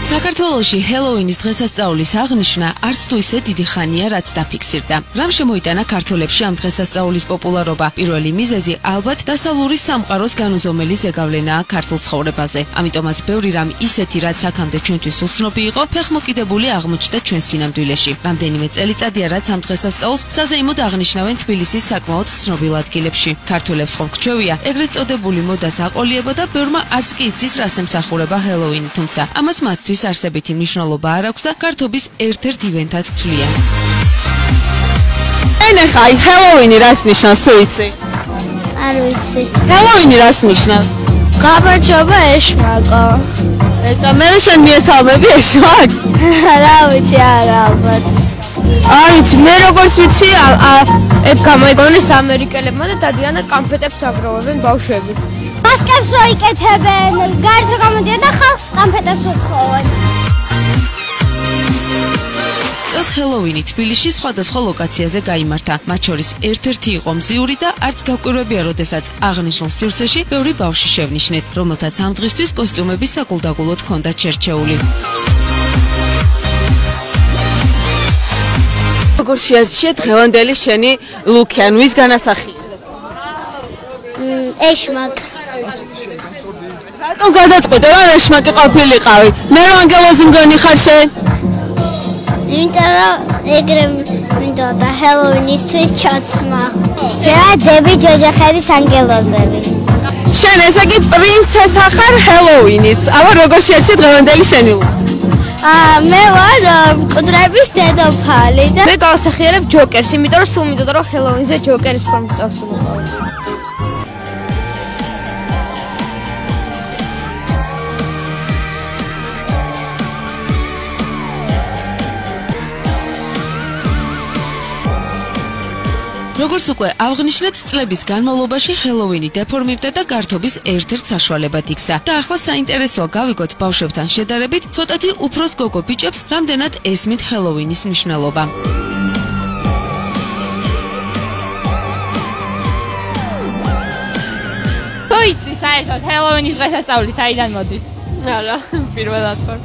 საქართველოში ჰელოუინის დღესასწაულის აღნიშვნა არც თუ ისე დიდი ხანია, რაც დაფიქსირდა. რამ შემოიტანა ქართველებში ამ დღესასწაულის პოპულარობა? პირველი მიზეზი ალბათ დასავლური სამყაროს განუზომელი ზეგავლენაა ქართულ ცხოვრებაზე. ამიტომაც ბევრი რამ ისეთი, რაც აქამდე ჩვენთვის უცნობი იყო, ფეხმოკიდებული აღმოჩნდა ჩვენ სინამდვილეში. რამდენიმე წელიწადია, რაც ამ დღესასწაულს საზეიმოდ აღნიშნავენ თბილისის საკმაოდ ცნობილ ადგილებში. ქართველებს ხომ გჩვევია, ეგრეთ წოდებული მოდას აყოლიება და ბევრმა არც კი იცის რას ემსახურება ჰელოუინი, თუმცა ამას მათთვის ის არსებითი მნიშვნელობა არ აქვს და გართობის ერთ-ერთ ივენთად თვლიან. ენე ხაი ჰელოუინი რას ნიშნავს თუ იცი? არ ვიცი. ჰელოუინი რას ნიშნავს? გამარჯობა ეშმაკო. ეხლა მე შენ მიესალმები ეშმაკს? რა ვიცი არა ალბათ. არ ვიცი მე როგორც ვიცი ეგ გამოიგონეს ამერიკელებმა და დადიან და კამფეტებს აგროვებენ ბავშვები. მასკებს რო იკეთებენ, გარეთ რო გამოდიან და ხალხს კამფეტებს უხხოვენ. წელს ჰელოუინი თბილისში სხვადასხვა ლოკაციაზე გამართა. მათ შორის ერთ-ერთი იყო მზიური და არც გაკვირვებია, როდესაც აღნიშნულ სივრცეში ბევრი ბავშვი შევნიშნეთ, რომელთაც ამ დღისთვის კოსტიუმები საკულტაგულოდ ჰქონდათ შერჩეული. როგორ შეერჩიე დღევანდელი შენი ლუკი ან ვის განასახი? ეშმაკს. რატომ გადაწყვეტე რომ ეშმაკი ყოფილიყავი? მე რომ ანგელოზი მგონი ხარ შენ? იმიტომ რომ ეგრე მინდა და ჰელოუინისთვის ჩაცმა. რა დები ჯოჯოხერის ანგელოზები. შენ ესე იგი პრინცესა ხარ ჰელოუინის. აბა როგორ შეერჩიე დღევანდელი შენი ლუკი? აა მე ვარ მკვდრების დედოფალი და მე გავასახიერებ ჯოკერს, იმიტომ რომ სულ მინდოდა რომ ჰელოუინზე ჯოკერის ფორმით წავსულიყავი. როგორც უკვე აღნიშნეთ, წლების განმავლობაში ჰელოუინი დეფორმირდა და გართობის ერთ-ერთ საშუალებად იქცა. და ახლა საინტერესოა გავიგოთ ბავშვებთან შედარებით, ცოტათი უფროს გოგო ბიჭებს რამდენად ესმით ჰელოუინის მნიშვნელობა. ვიცი საერთოდ ჰელოუინის დღესასწაული საიდან მოდის? არა, პირველად ვარ.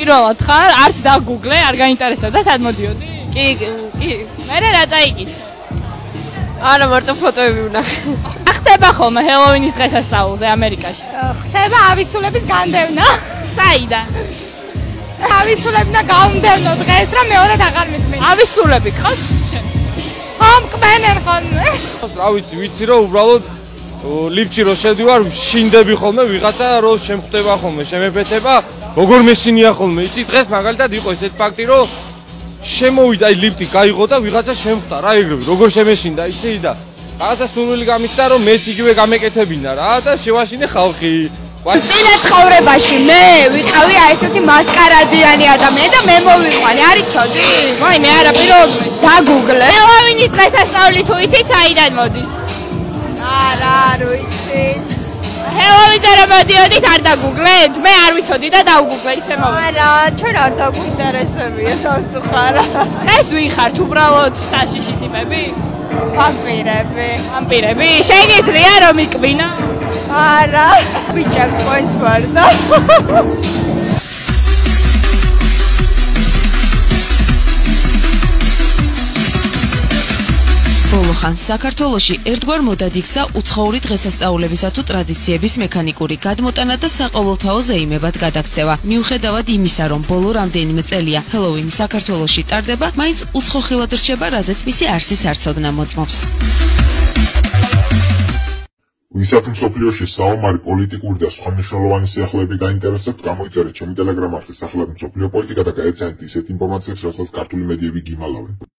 პირველად ხარ? არც დაგუგლე, არ გაინტერესებდა სად მოდიოდი? კი, კი. მე რა წაიგიც? არა, მარტო ფოტოები ვნახე. ხდება ხოლმე ჰელოუინის დღესასწაულზე ამერიკაში. ხდება ავისულების განდევნა. საიდან? ავისულები და გამდევნო დღეს რა მეორედ აღარ მithმენ. ავისულები ხარ? ხომ კმენენ ხოლმე. რა ვიცი, ვიცი რომ უბრალოდ ლიფტში რო შედივარ, შინდები ხოლმე ვიღაცა რო შემხვდება ხოლმე, შემეფეთება, როგორ მეშინია ხოლმე. იცი დღეს მაგალითად იყო ესეთ ფაქტი, რომ შემოვიდა აი ლიფტი გაიღო და ვიღაცა შემხვდა რა ეგრევე როგორ შემეშინდა იცი და რაღაცა სურვილი გამიხდა რომ მეც იგივე გამეკეთებინა რა და შევაშინე ხალხი. წინა ცხოვრებაში. მე ვიყავი აი ესეთი მასკარადიანი ადამიანი და მე მოვიყვანე. არის ცოდი? ვაი მე არა პირველად დაგუგლე ჰელოვინის დღესასწაული თუ იცით საიდან მოდის? არა არ ვიცი ჰელოვინზე რა მოდიოდით არ დაგუგლეთ? მე არ ვიცოდი და დაუგუგლე ისე მოვა. არა, ჩვენ არ დაგვინტერესებია სამწუხარა. ეს ვიხართ უბრალოდ საშიში ტიპები? ვამპირები. ვამპირები? შეგიძლია რომ იკბინა? არა, ბიჭებს ყოით ვარ და ხანს საქართველოში ერთგვარ მოდად იქცა უცხოური დღესასწაულებისა თუ ტრადიციების მექანიკური გადმოტანა და საყოველთაო ზეიმებად გადაქცევა. მიუხედავად იმისა, რომ ბოლო რამდენიმე წელია ჰელოუინი საქართველოში ტარდება, მაინც უცხოხილად რჩება, რაზეც მისი არსის არცოდნა მოწმობს. ვისაც მსოფლიოში საომარი პოლიტიკური და სხვა მნიშვნელოვანი სიახლეები გაინტერესებთ, გამოიწერეთ ჩემი ტელეგრამ არხის სახელად მსოფლიო პოლიტიკა და გაეცანით ისეთ ინფორმაციებს, რასაც ქართული მედიები გიმალავენ.